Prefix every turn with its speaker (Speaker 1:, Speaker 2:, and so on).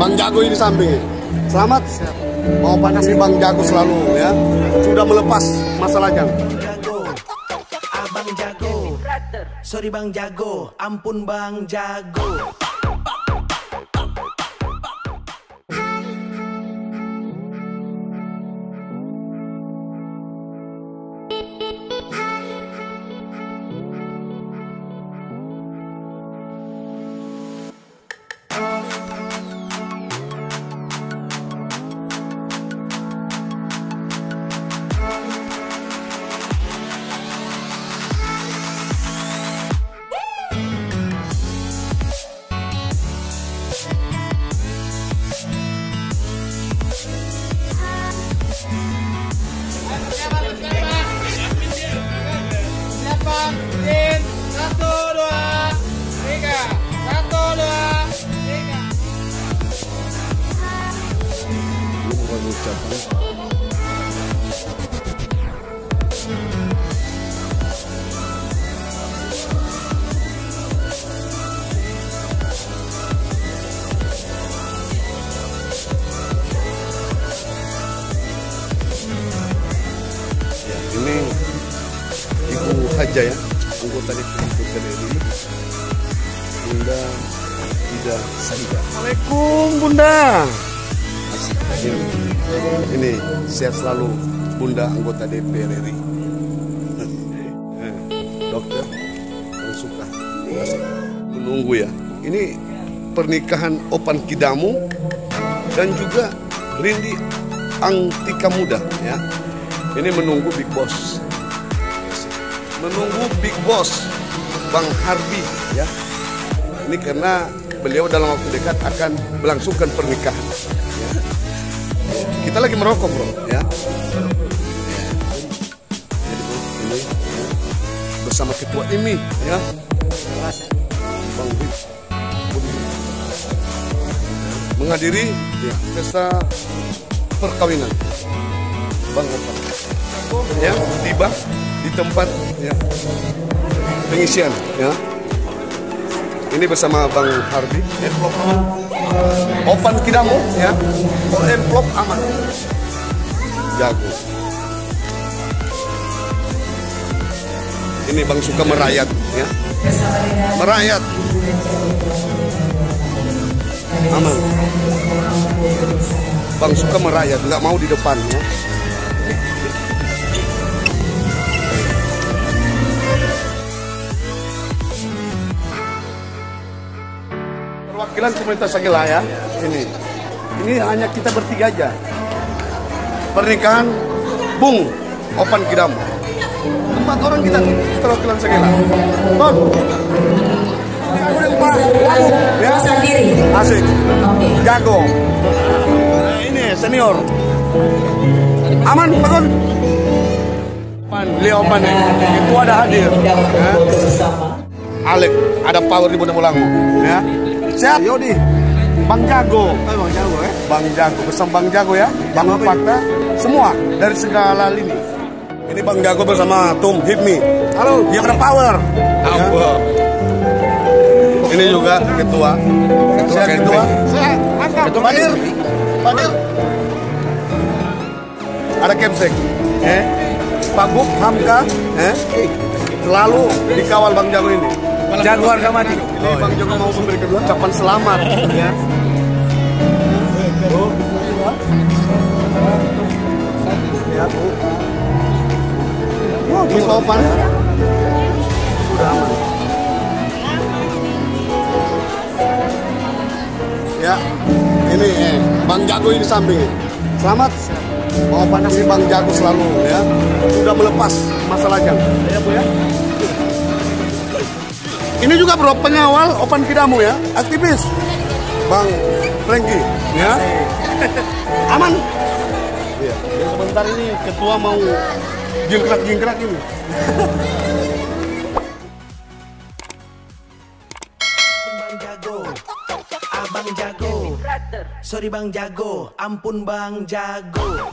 Speaker 1: Bang Jago ini samping. Selamat. Mau panas di Bang Jago selalu ya. Sudah melepas masalahnya.
Speaker 2: Jago, abang jago. Sorry bang jago, ampun bang jago.
Speaker 1: Ya, ini Ibu Haja ya, anggota DPD ini. Bunda Ida Sahida. Assalamualaikum Bunda. Ini, ini sehat selalu Bunda anggota DPR RI. Dokter, yang suka menunggu ya. Ini pernikahan Opan Kidamu dan juga Rindi Angtika Muda ya. Ini menunggu Big Boss. Menunggu Big Boss Bang Harbi ya. Ini karena beliau dalam waktu dekat akan melangsungkan pernikahan. Kita lagi merokok bro. Ya. Ini bersama ketua IMI ya. Bang menghadiri ya, pesta perkawinan. Bang Opan ya. Tiba di tempat ya. Pengisian ya ini bersama Bang Hardi. Envelope aman Opan Kidamu ya. Envelope aman. Jago. Ini Bang suka merayat ya. Merayat. Aman. Bang suka merayat nggak mau di depan ya perwakilan komunitas Sagila ya. Ini. Ini hanya kita bertiga aja. Pernikahan Bung Opan Kidam. Empat orang kita perwakilan Sagila Ton ya. Asik. Jago. Nah, ini senior. Aman Pak Gun Pan, beliau Pan nih. Itu ada hadir. Ya.
Speaker 3: bersama.
Speaker 1: Alek, ada power di Bunda Mulangu. Ya. Sehat Yodi. Bang Jago. Bang Jago ya. Bang Jago bersama Bang Jago ya. Bang Fakta semua dari segala lini. Ini Bang Jago bersama Tum Hipmi. Halo, dia ada power. Ya. Ini juga ketua. Ketua ketua. Sehat. Ketua Padir. Padir. Ada Kemsek. Eh. Pak Guk, Hamka, eh. Selalu dikawal Bang Jago ini. Jago harga mati. Ini Bang Jago mau memberikan ucapan selamat ya. Ya, Bu. Wah, Miss Opan. Sudah aman. Ya, ini eh, Bang Jago ini samping. Selamat. Mau panas di Bang Jago selalu ya. Sudah melepas masalahnya. Ya Bu ya. Ini juga bro pengawal Open Kidamu ya, aktivis. Bang Franky ya. Aman. Iya. Ya, sebentar ini ketua mau jingkrak-jingkrak ini.
Speaker 2: abang jago. Sorry bang jago, ampun bang jago.